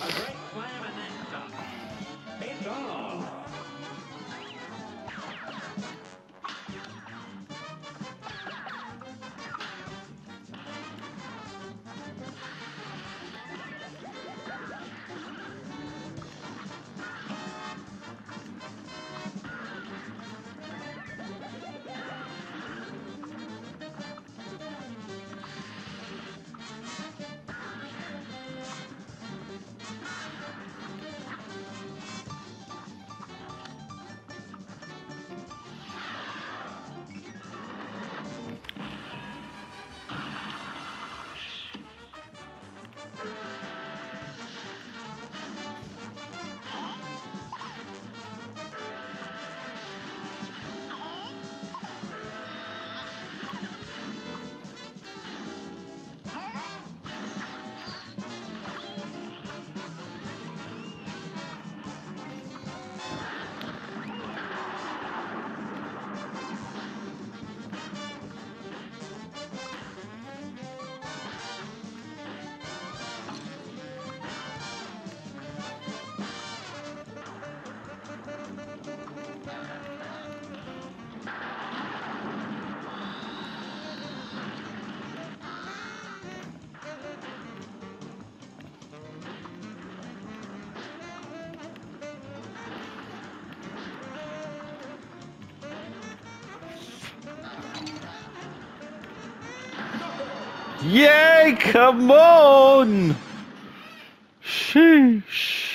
A great slam Yay, come on! Sheesh.